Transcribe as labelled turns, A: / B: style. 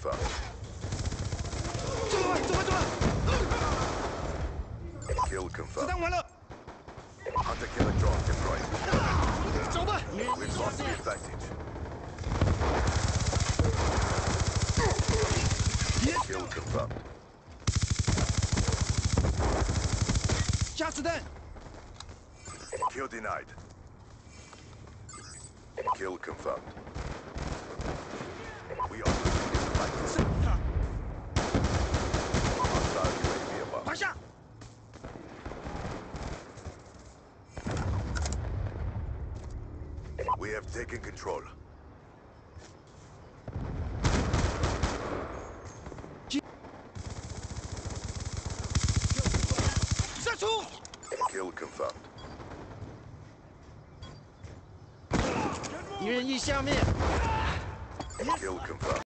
A: info.
B: Kill confirmed. Hunter killer dropped
A: him right.
B: We've lost the advantage. Kill confirmed.
A: Shout to them!
B: Kill denied. Kill confirmed. Have taken control.
A: Kill,
B: Kill confirmed.
A: Il est initié armé.
B: Kill confirmed.